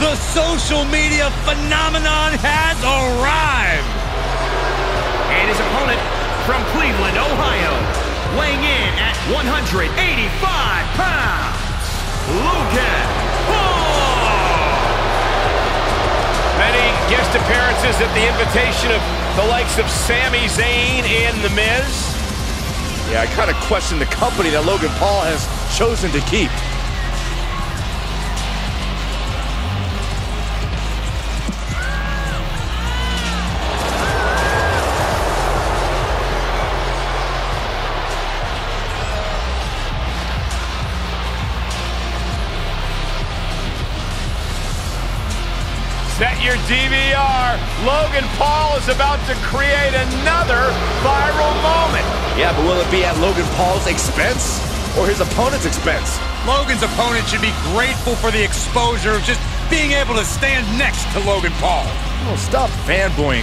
the social media phenomenon has arrived. And his opponent from Cleveland, Ohio, weighing in at 185 pounds, Logan Paul. Many guest appearances at the invitation of the likes of Sami Zayn and The Miz. Yeah, I kind of question the company that Logan Paul has chosen to keep. Set your DVR. Logan Paul is about to create another viral moment. Yeah, but will it be at Logan Paul's expense or his opponent's expense? Logan's opponent should be grateful for the exposure of just being able to stand next to Logan Paul. Oh, stop fanboying.